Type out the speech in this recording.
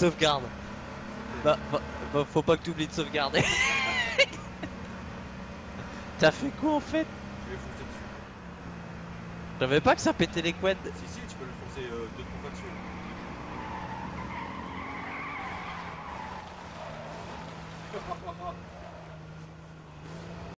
sauvegarde. Bah, bah, bah, faut pas que tu oublies de sauvegarder. T'as fait quoi en fait? Je vais foncer dessus. Je savais pas que ça pétait les quads. Si, si, tu peux le foncer euh, deux, trois fois dessus.